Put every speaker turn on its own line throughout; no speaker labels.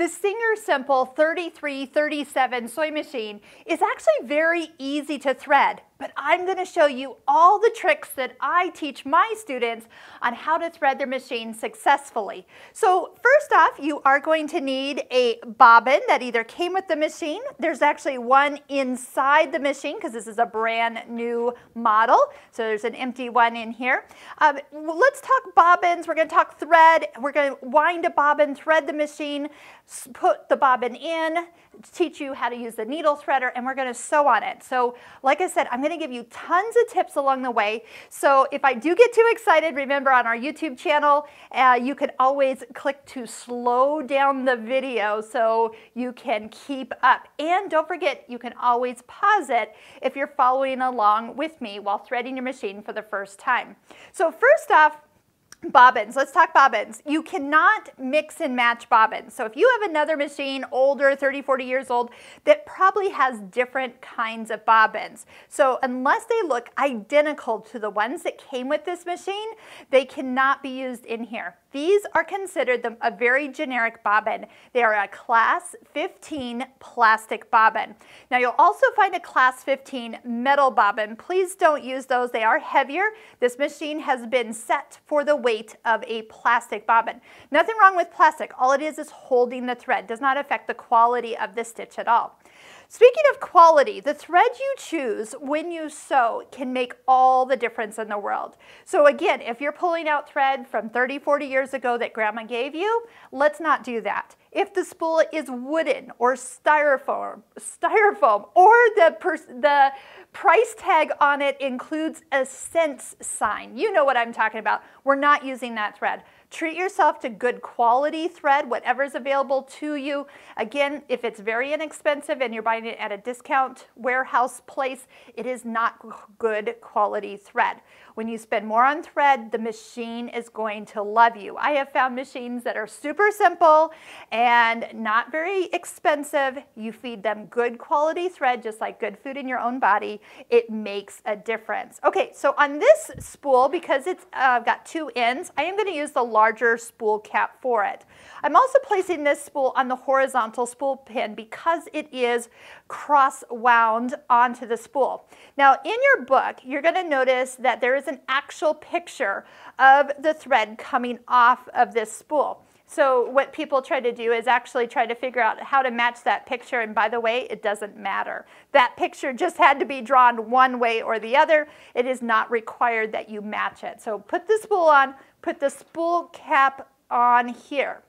The Singer Simple 3337 sewing machine is actually very easy to thread but I'm going to show you all the tricks that I teach my students on how to thread their machine successfully. So first off, you are going to need a bobbin that either came with the machine. There's actually one inside the machine because this is a brand new model. So there's an empty one in here. Um, let's talk bobbins. We're going to talk thread. We're going to wind a bobbin, thread the machine, put the bobbin in, teach you how to use the needle threader, and we're going to sew on it. So like I said, I'm going to give you tons of tips along the way. So if I do get too excited, remember on our YouTube channel, uh, you can always click to slow down the video so you can keep up. And don't forget, you can always pause it if you're following along with me while threading your machine for the first time. So first off, Bobbins, let's talk bobbins. You cannot mix and match bobbins. So if you have another machine, older, 30, 40 years old, that probably has different kinds of bobbins. So unless they look identical to the ones that came with this machine, they cannot be used in here. These are considered the, a very generic bobbin. They are a class 15 plastic bobbin. Now you'll also find a class 15 metal bobbin. Please don't use those. They are heavier. This machine has been set for the weight of a plastic bobbin. Nothing wrong with plastic. All it is is holding the thread. Does not affect the quality of the stitch at all. Speaking of quality, the thread you choose when you sew can make all the difference in the world. So again, if you're pulling out thread from 30, 40 years ago that grandma gave you, let's not do that. If the spool is wooden or styrofoam, styrofoam or the, the price tag on it includes a cents sign, you know what I'm talking about. We're not using that thread. Treat yourself to good quality thread, whatever is available to you. Again, if it's very inexpensive and you're buying it at a discount warehouse place, it is not good quality thread. When you spend more on thread, the machine is going to love you. I have found machines that are super simple and not very expensive. You feed them good quality thread, just like good food in your own body. It makes a difference. Okay, so on this spool, because it's uh, got two ends, I am going to use the larger spool cap for it. I'm also placing this spool on the horizontal spool pin because it is cross wound onto the spool. Now in your book, you're going to notice that there is an actual picture of the thread coming off of this spool. So what people try to do is actually try to figure out how to match that picture. And by the way, it doesn't matter. That picture just had to be drawn one way or the other. It is not required that you match it. So put the spool on, put the spool cap on here.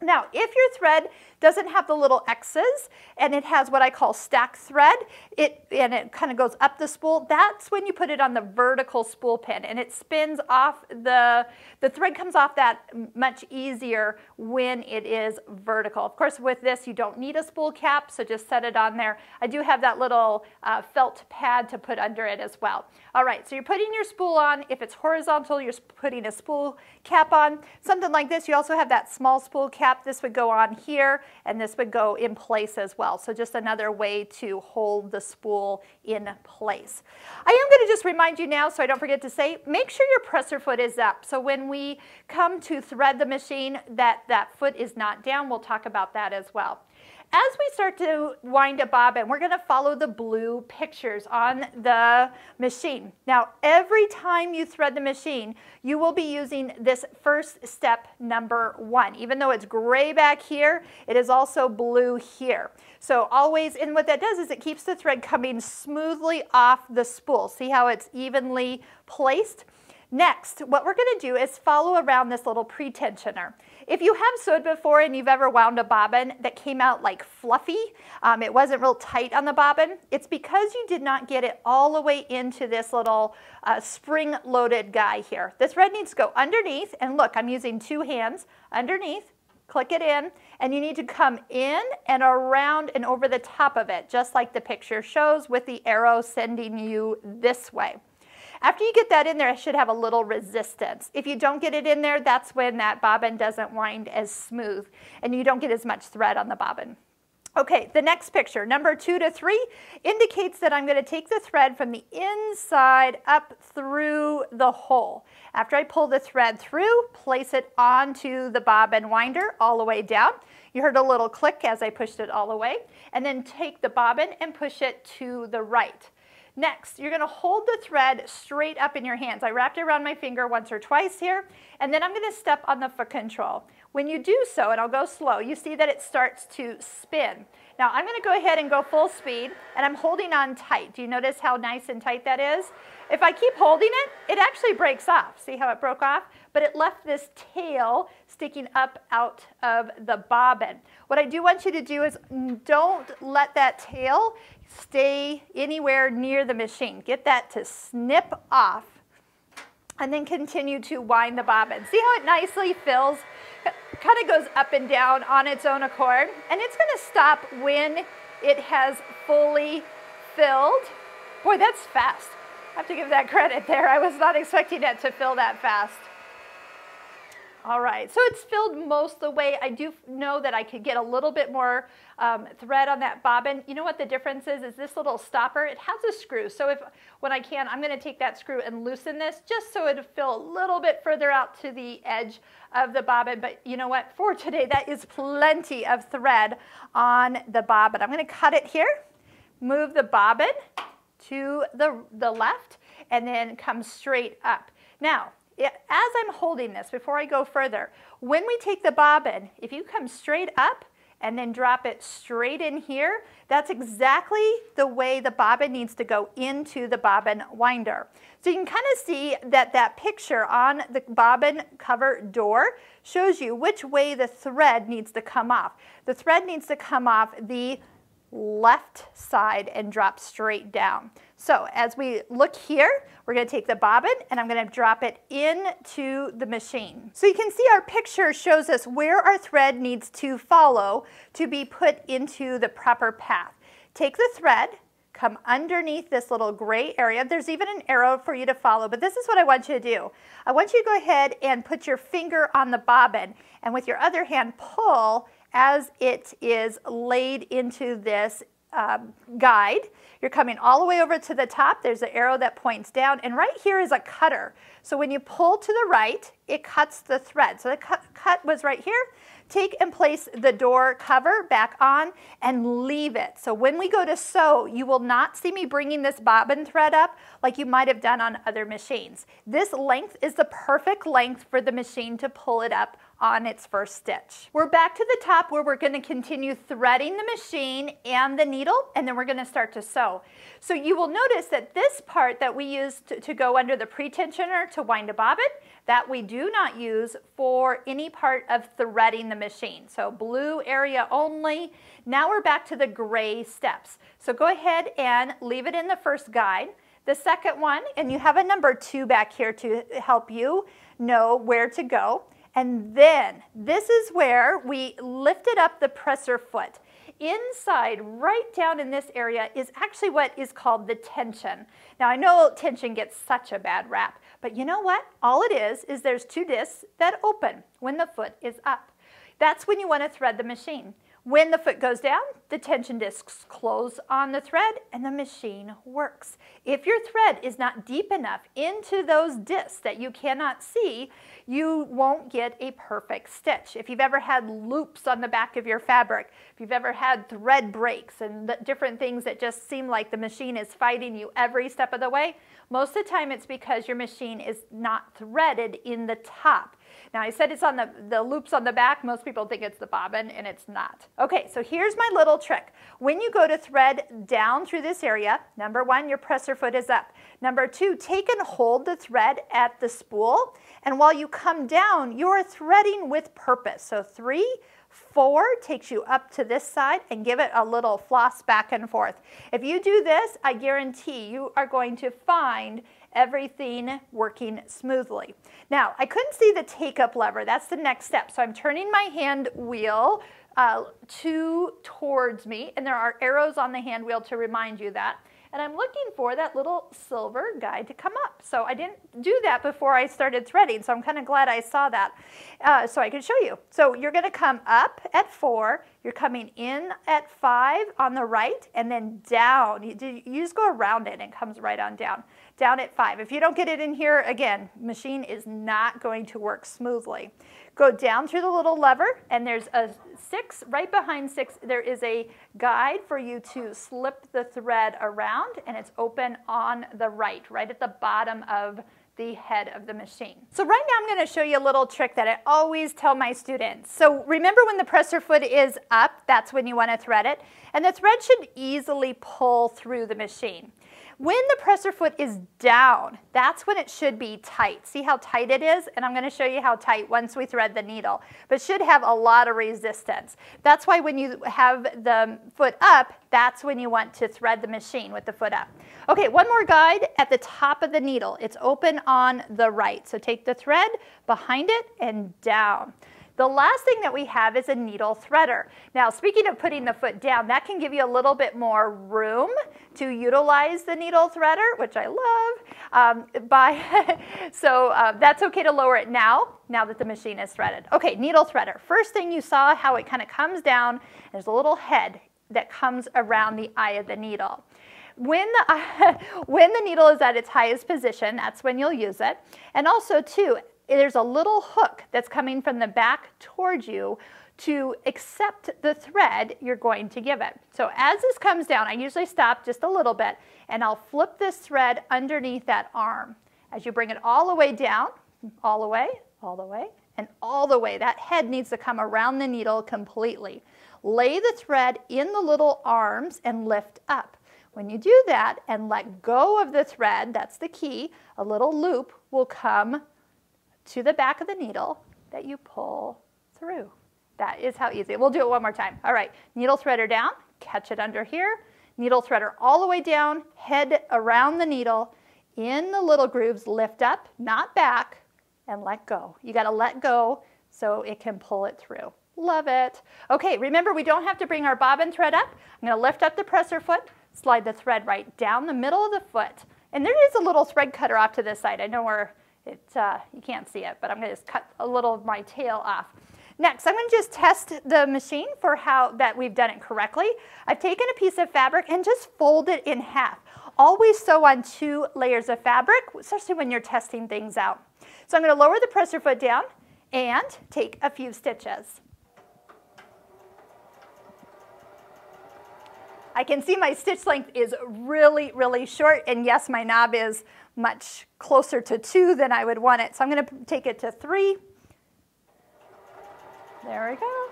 Now, if your thread doesn't have the little X's and it has what I call stack thread, it, and it kind of goes up the spool, that's when you put it on the vertical spool pin and it spins off the, the thread comes off that much easier when it is vertical. Of course, with this, you don't need a spool cap, so just set it on there. I do have that little uh, felt pad to put under it as well. All right, so you're putting your spool on. If it's horizontal, you're putting a spool cap on. Something like this, you also have that small spool cap. This would go on here, and this would go in place as well. So just another way to hold the spool in place. I am going to just remind you now, so I don't forget to say, make sure your presser foot is up. So when we come to thread the machine, that that foot is not down. We'll talk about that as well. As we start to wind a bobbin, we're going to follow the blue pictures on the machine. Now, every time you thread the machine, you will be using this first step number one. Even though it's gray back here, it is also blue here. So always, and what that does is it keeps the thread coming smoothly off the spool. See how it's evenly placed? Next, what we're going to do is follow around this little pretensioner. If you have sewed before and you've ever wound a bobbin that came out like fluffy, um, it wasn't real tight on the bobbin, it's because you did not get it all the way into this little uh, spring-loaded guy here. The thread needs to go underneath, and look, I'm using two hands, underneath, click it in, and you need to come in and around and over the top of it, just like the picture shows with the arrow sending you this way. After you get that in there, it should have a little resistance. If you don't get it in there, that's when that bobbin doesn't wind as smooth and you don't get as much thread on the bobbin. Okay, the next picture, number two to three, indicates that I'm going to take the thread from the inside up through the hole. After I pull the thread through, place it onto the bobbin winder all the way down. You heard a little click as I pushed it all the way. And then take the bobbin and push it to the right. Next, you're going to hold the thread straight up in your hands. I wrapped it around my finger once or twice here, and then I'm going to step on the foot control. When you do so, and I'll go slow, you see that it starts to spin. Now I'm going to go ahead and go full speed, and I'm holding on tight. Do you notice how nice and tight that is? If I keep holding it, it actually breaks off. See how it broke off? But it left this tail sticking up out of the bobbin. What I do want you to do is don't let that tail stay anywhere near the machine. Get that to snip off and then continue to wind the bobbin. See how it nicely fills? kind of goes up and down on its own accord. And it's going to stop when it has fully filled. Boy, that's fast. Have to give that credit there. I was not expecting it to fill that fast. All right, so it's filled most the way. I do know that I could get a little bit more um, thread on that bobbin. You know what the difference is? Is this little stopper, it has a screw. So if, when I can, I'm gonna take that screw and loosen this just so it'll fill a little bit further out to the edge of the bobbin. But you know what, for today, that is plenty of thread on the bobbin. I'm gonna cut it here, move the bobbin to the, the left, and then come straight up. Now, as I'm holding this, before I go further, when we take the bobbin, if you come straight up and then drop it straight in here, that's exactly the way the bobbin needs to go into the bobbin winder. So you can kind of see that that picture on the bobbin cover door shows you which way the thread needs to come off. The thread needs to come off the left side and drop straight down. So as we look here, we're going to take the bobbin and I'm going to drop it into the machine. So you can see our picture shows us where our thread needs to follow to be put into the proper path. Take the thread, come underneath this little gray area. There's even an arrow for you to follow, but this is what I want you to do. I want you to go ahead and put your finger on the bobbin and with your other hand pull as it is laid into this um, guide. You're coming all the way over to the top. There's an arrow that points down. And right here is a cutter. So when you pull to the right, it cuts the thread. So the cut, cut was right here. Take and place the door cover back on and leave it. So when we go to sew, you will not see me bringing this bobbin thread up like you might have done on other machines. This length is the perfect length for the machine to pull it up on its first stitch. We're back to the top where we're going to continue threading the machine and the needle and then we're going to start to sew. So you will notice that this part that we use to, to go under the pretensioner to wind a bobbin, that we do not use for any part of threading the machine. So blue area only. Now we're back to the gray steps. So go ahead and leave it in the first guide. The second one, and you have a number two back here to help you know where to go. And then this is where we lifted up the presser foot. Inside, right down in this area, is actually what is called the tension. Now I know tension gets such a bad rap, but you know what? All it is, is there's two discs that open when the foot is up. That's when you want to thread the machine. When the foot goes down, the tension discs close on the thread and the machine works. If your thread is not deep enough into those discs that you cannot see, you won't get a perfect stitch. If you've ever had loops on the back of your fabric, if you've ever had thread breaks and different things that just seem like the machine is fighting you every step of the way, most of the time it's because your machine is not threaded in the top. Now I said it's on the, the loops on the back. Most people think it's the bobbin and it's not. Okay, so here's my little trick. When you go to thread down through this area, number one, your presser foot is up. Number two, take and hold the thread at the spool. And while you come down, you're threading with purpose. So three, Four takes you up to this side and give it a little floss back and forth. If you do this, I guarantee you are going to find everything working smoothly. Now, I couldn't see the take-up lever. That's the next step. So I'm turning my hand wheel uh, to towards me, and there are arrows on the hand wheel to remind you that. and I'm looking for that little silver guide to come up. So I didn't do that before I started threading, so I'm kind of glad I saw that uh, so I can show you. So you're going to come up at 4, you're coming in at 5 on the right, and then down. You just go around it and it comes right on down. Down at 5. If you don't get it in here, again, machine is not going to work smoothly. Go down through the little lever, and there's a six, right behind six, there is a guide for you to slip the thread around, and it's open on the right, right at the bottom of the head of the machine. So right now I'm going to show you a little trick that I always tell my students. So remember when the presser foot is up, that's when you want to thread it, and the thread should easily pull through the machine. When the presser foot is down, that's when it should be tight. See how tight it is? And I'm going to show you how tight once we thread the needle, but should have a lot of resistance. That's why when you have the foot up, that's when you want to thread the machine with the foot up. Okay, one more guide at the top of the needle. It's open on the right. So take the thread behind it and down. The last thing that we have is a needle threader. Now, speaking of putting the foot down, that can give you a little bit more room to utilize the needle threader, which I love. Um, by so uh, that's okay to lower it now, now that the machine is threaded. Okay, needle threader. First thing you saw how it kind of comes down, there's a little head that comes around the eye of the needle. When the, when the needle is at its highest position, that's when you'll use it. And also too, there's a little hook that's coming from the back towards you to accept the thread you're going to give it. So as this comes down, I usually stop just a little bit and I'll flip this thread underneath that arm. As you bring it all the way down, all the way, all the way, and all the way, that head needs to come around the needle completely. Lay the thread in the little arms and lift up. When you do that and let go of the thread, that's the key, a little loop will come to the back of the needle that you pull through. That is how easy. We'll do it one more time. All right, needle threader down, catch it under here, needle threader all the way down, head around the needle, in the little grooves, lift up, not back, and let go. You gotta let go so it can pull it through. Love it. Okay, remember we don't have to bring our bobbin thread up. I'm gonna lift up the presser foot, slide the thread right down the middle of the foot. And there is a little thread cutter off to this side. I know where it, uh, you can't see it, but I'm going to just cut a little of my tail off. Next, I'm going to just test the machine for how that we've done it correctly. I've taken a piece of fabric and just fold it in half. Always sew on two layers of fabric, especially when you're testing things out. So I'm going to lower the presser foot down and take a few stitches. I can see my stitch length is really, really short, and yes, my knob is much closer to two than I would want it. So I'm going to take it to three. There we go.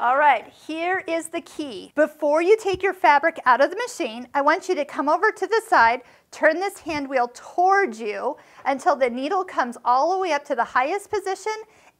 All right, here is the key. Before you take your fabric out of the machine, I want you to come over to the side, turn this hand wheel towards you until the needle comes all the way up to the highest position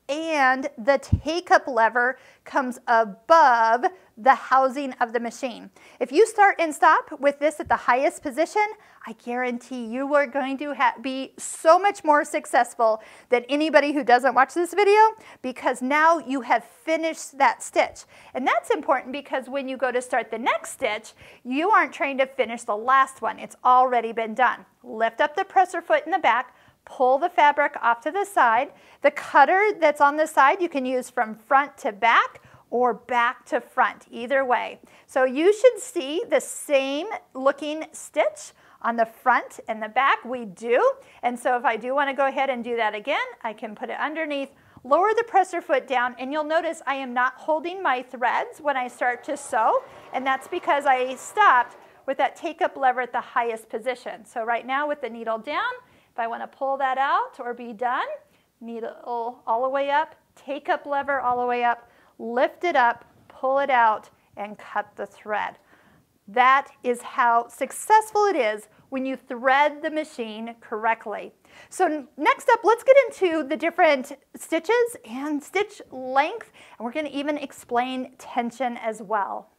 and the take-up lever comes above the housing of the machine. If you start and stop with this at the highest position, I guarantee you are going to be so much more successful than anybody who doesn't watch this video because now you have finished that stitch. And that's important because when you go to start the next stitch, you aren't trying to finish the last one. It's already been done. Lift up the presser foot in the back, pull the fabric off to the side. The cutter that's on the side you can use from front to back or back to front, either way. So you should see the same looking stitch on the front and the back, we do. And so if I do want to go ahead and do that again, I can put it underneath, lower the presser foot down, and you'll notice I am not holding my threads when I start to sew, and that's because I stopped with that take-up lever at the highest position. So right now with the needle down, if I want to pull that out or be done, needle all the way up, take up lever all the way up, lift it up, pull it out, and cut the thread. That is how successful it is when you thread the machine correctly. So next up, let's get into the different stitches and stitch length, and we're going to even explain tension as well.